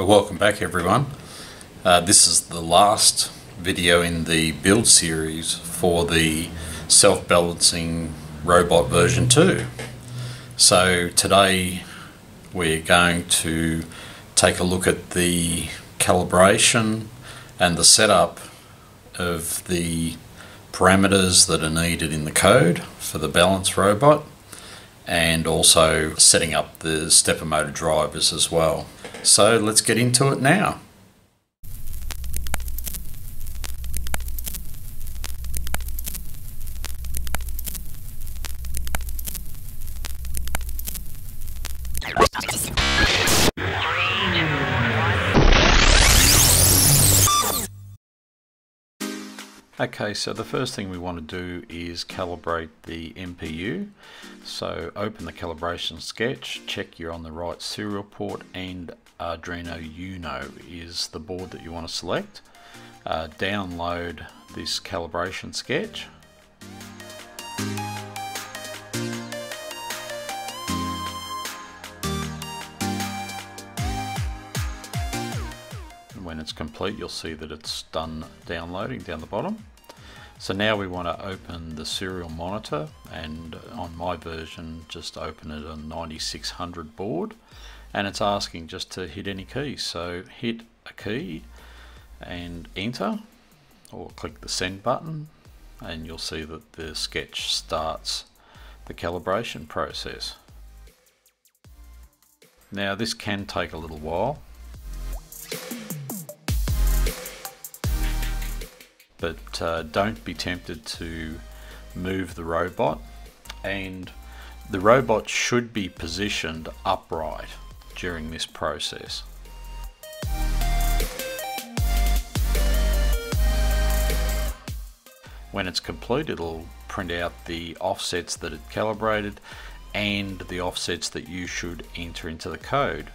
Well, welcome back everyone. Uh, this is the last video in the build series for the self-balancing robot version 2. So today we're going to take a look at the calibration and the setup of the parameters that are needed in the code for the balance robot and also setting up the stepper motor drivers as well. So let's get into it now. Okay, so the first thing we want to do is calibrate the MPU. So open the calibration sketch, check you're on the right serial port and Arduino Uno is the baud that you want to select. Uh, download this calibration sketch. And when it's complete you'll see that it's done downloading down the bottom. So now we want to open the serial monitor and on my version just open it on 9600 board and it's asking just to hit any key. So hit a key and enter or click the send button and you'll see that the sketch starts the calibration process. Now this can take a little while but uh, don't be tempted to move the robot and the robot should be positioned upright during this process. When it's complete it'll print out the offsets that it calibrated and the offsets that you should enter into the code.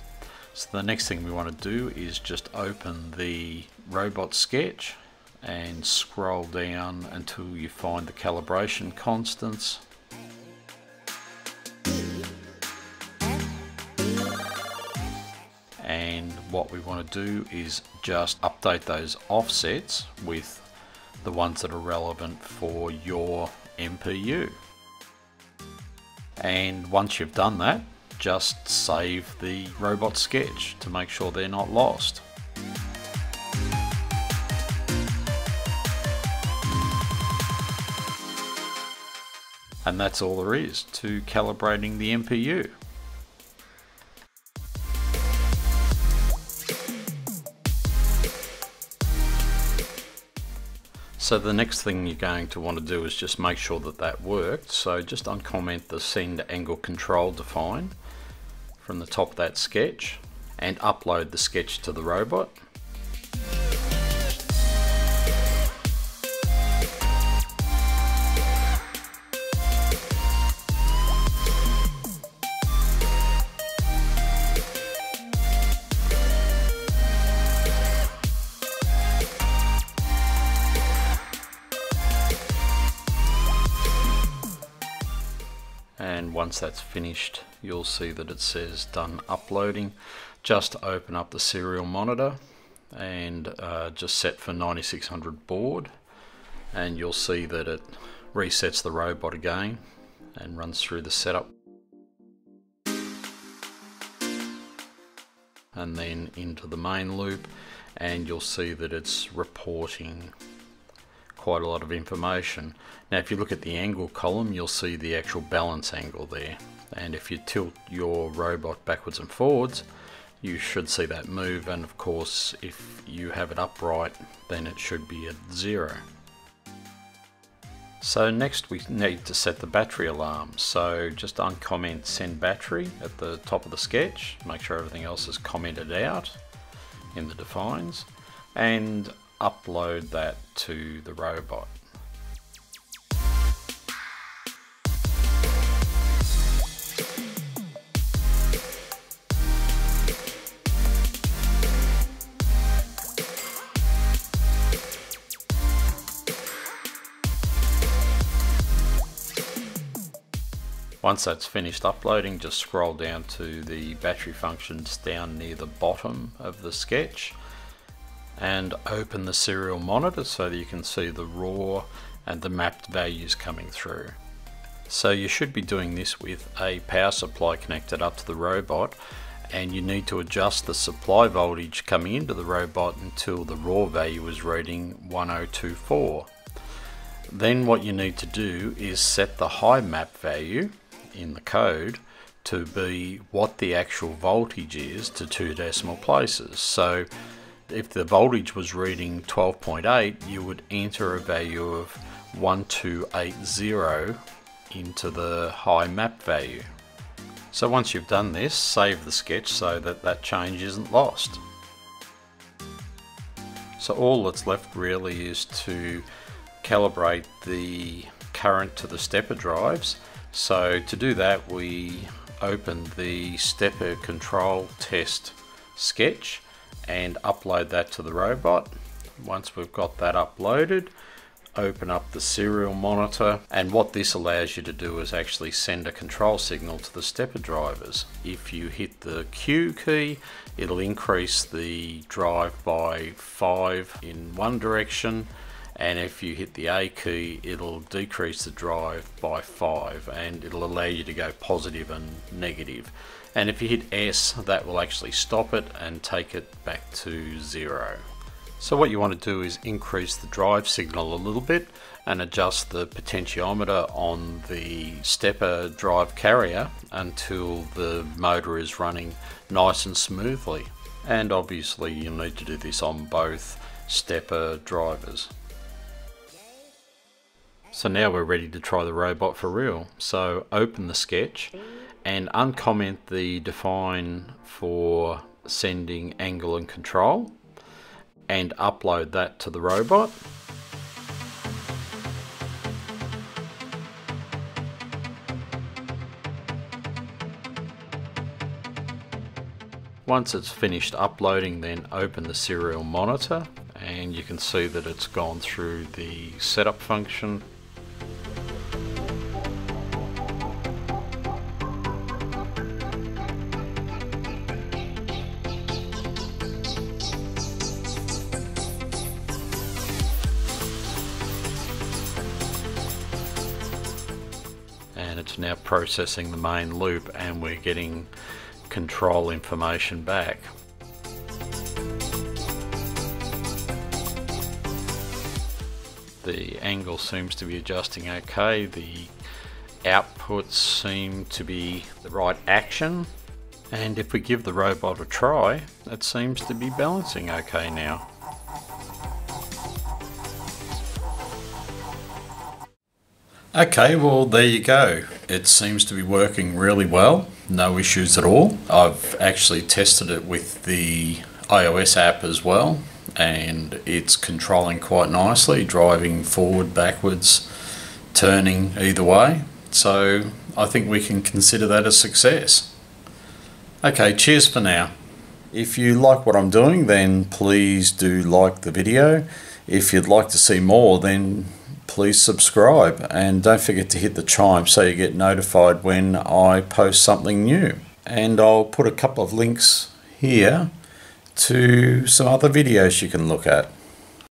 So the next thing we want to do is just open the robot sketch and scroll down until you find the calibration constants. And what we want to do is just update those offsets with the ones that are relevant for your MPU. And once you've done that, just save the robot sketch to make sure they're not lost. And that's all there is to calibrating the MPU. So the next thing you're going to want to do is just make sure that that worked. So just uncomment the send angle control define from the top of that sketch and upload the sketch to the robot. And once that's finished you'll see that it says done uploading. Just open up the serial monitor and uh, just set for 9600 baud. And you'll see that it resets the robot again and runs through the setup. And then into the main loop and you'll see that it's reporting quite a lot of information. Now if you look at the angle column you'll see the actual balance angle there and if you tilt your robot backwards and forwards you should see that move and of course if you have it upright then it should be at zero. So next we need to set the battery alarm. So just uncomment send battery at the top of the sketch, make sure everything else is commented out in the defines and upload that to the robot. Once that's finished uploading, just scroll down to the battery functions down near the bottom of the sketch and open the serial monitor so that you can see the raw and the mapped values coming through. So you should be doing this with a power supply connected up to the robot and you need to adjust the supply voltage coming into the robot until the raw value is reading 1024. Then what you need to do is set the high map value in the code to be what the actual voltage is to two decimal places. So if the voltage was reading 12.8 you would enter a value of 1280 into the high map value. So once you've done this, save the sketch so that that change isn't lost. So all that's left really is to calibrate the current to the stepper drives. So to do that we open the stepper control test sketch and upload that to the robot. Once we've got that uploaded, open up the serial monitor and what this allows you to do is actually send a control signal to the stepper drivers. If you hit the Q key it'll increase the drive by 5 in one direction and if you hit the A key it'll decrease the drive by 5 and it'll allow you to go positive and negative. and if you hit S that will actually stop it and take it back to 0. So what you want to do is increase the drive signal a little bit and adjust the potentiometer on the stepper drive carrier until the motor is running nice and smoothly. And obviously you'll need to do this on both stepper drivers. So now we're ready to try the robot for real. So open the sketch and uncomment the define for sending angle and control and upload that to the robot. Once it's finished uploading then open the serial monitor and you can see that it's gone through the setup function it's now processing the main loop and we're getting control information back. The angle seems to be adjusting okay, the outputs seem to be the right action and if we give the robot a try it seems to be balancing okay now. Okay, well there you go. It seems to be working really well, no issues at all. I've actually tested it with the iOS app as well and it's controlling quite nicely, driving forward, backwards, turning either way. So I think we can consider that a success. Okay, cheers for now. If you like what I'm doing then please do like the video. If you'd like to see more then please subscribe and don't forget to hit the chime so you get notified when I post something new. And I'll put a couple of links here to some other videos you can look at.